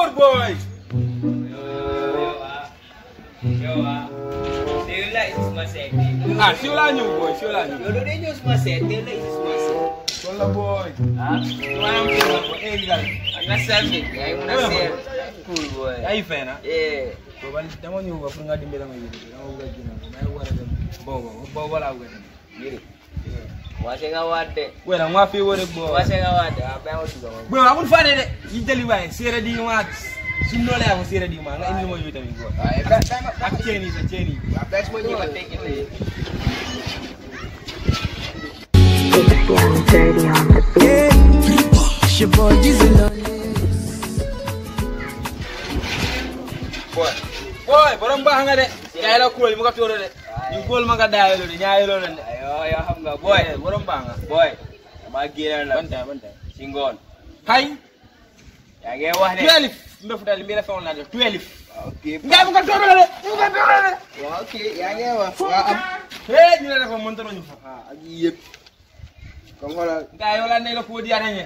amor, boys? Ah, see you later, boy. See you eu You do the news, man. Say, tell the news, man. Hola, boy. Ah, you want to come for eight guys? I'm not serving. I'm. Cool, boy. Are you fan, huh? Yeah. Bro, but I'm on you. I'm from Gadimbe. I'm on you. I'm não you. I'm on you. I'm on you. I'm on you. I'm on you. Wate. Wala ngwa fi wore bo. Wase nga wate. Apa yang udah ngomong? Boy, fane de. Sere di ma. Sunno la ko sere di ma. Nga indi mo. Ak sa ni. Your boy Boy. Boy, borom ba nga de. Kaya la toro de. Yung kuul ma ka daayelo de, nyaayelo de. Ayo, ayo, ham nga. Boy, Boy, borom ba nga. boy. Magilan lang. Banta, banta. Singgon. Hay, Yang ewa deh. 12. Mbe futa mbi la fon la de 12. Oke, Nga mo ka toro de. Mo ka toro de. oke, yang ewa. Wah, am. Hey, ñu la defa mon toro ñu fa. Ah, lagi yep. Kung wala, Nga yo la ne la ko di aranye.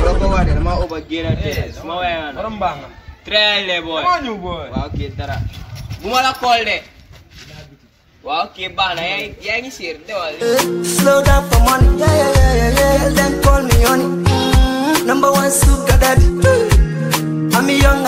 wala ko wala, nama oba gira Eh, deh. Semua yang borom ba nga. Trail deh, boy. Mo ñu boy. Wah, oke, tara. Bumala call deh. Wah, oke, bah, nah yang. Slow down for money. Yeah, yeah, yeah, yeah, yeah. Them call me honey. Mm, number one sugar daddy. I'm a young.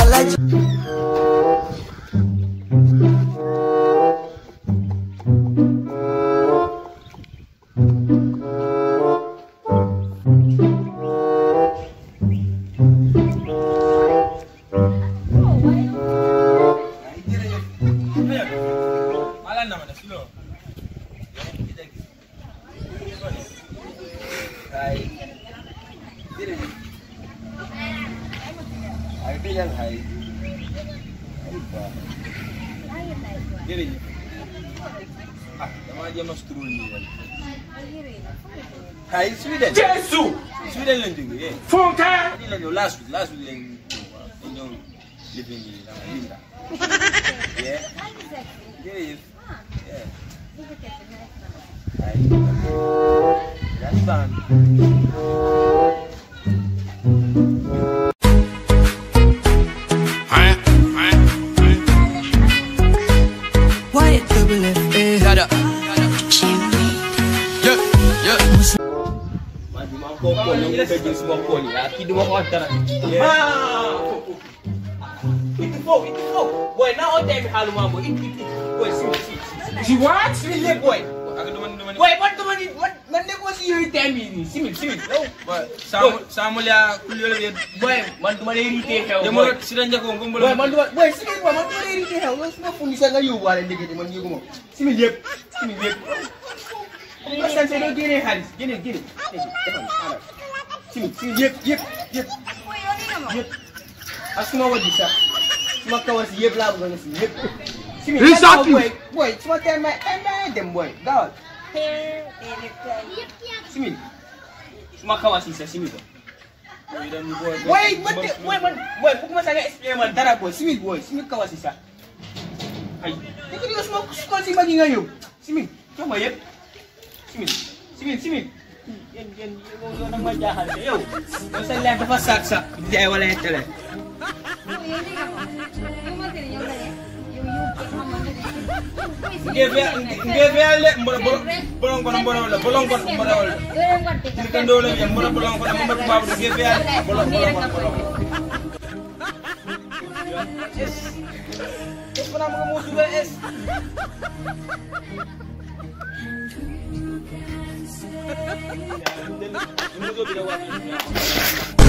Hai bilang hai. Giri. Ah, dama aja mas turun ni. Hai Sweden. Jesu. Sweden lang juga eh. Funka. Ini lagi last week, last week lang. Inyo living ni na Linda. Yeah. Giri. Yeah. Hai. Jadi bang. Jadi semua pokok ni. Aki dua kotor. Yeah. Itu fok, itu fok. Boy, now all time halu mambo. Itu itu. Boy, sini sini. Si what? Sini lihat boy. Boy, what teman ini? What? Mana gua sih yang time ini? Sini sini. No. Samu Samuel ya kuliah dia. Boy, man teman ini teh kau. Dia mau sidang jago kumpul. Boy, man teman. Boy, sini boy, man teman ini teh kau. Lu semua fundisa ngayu wala dia gitu man dia gua. Sini lihat. Sini lihat. Kau san saya gini halis. Gini gini. sini sini yëpp yëpp yëpp yëpp ak suma wajj sax suma kawas yëpp laa bëgg a si yëpp simi booy booy suma teel may ay dem booy dawal simi suma kawas yi sax simi ko booy man booy man booy foog ma sax nga expliqué ma dara booy simi booy simi kawas yi sax ay dëgg dëgg suma kol si ma gi nga yóbbu simi jox ma yëpp simi simi simi yéen yéen yow nag ma jaaxal de yow. yow sa leer dafa saak saak. jaay wala ay télé. Ngeve ngeve ale mbolo bolongo na mbolo la bolongo na mbolo la. Ni kando la mbolo bolongo na mbolo babu ngeve ale bolongo na mbolo. 문제는 문제적이라고 하면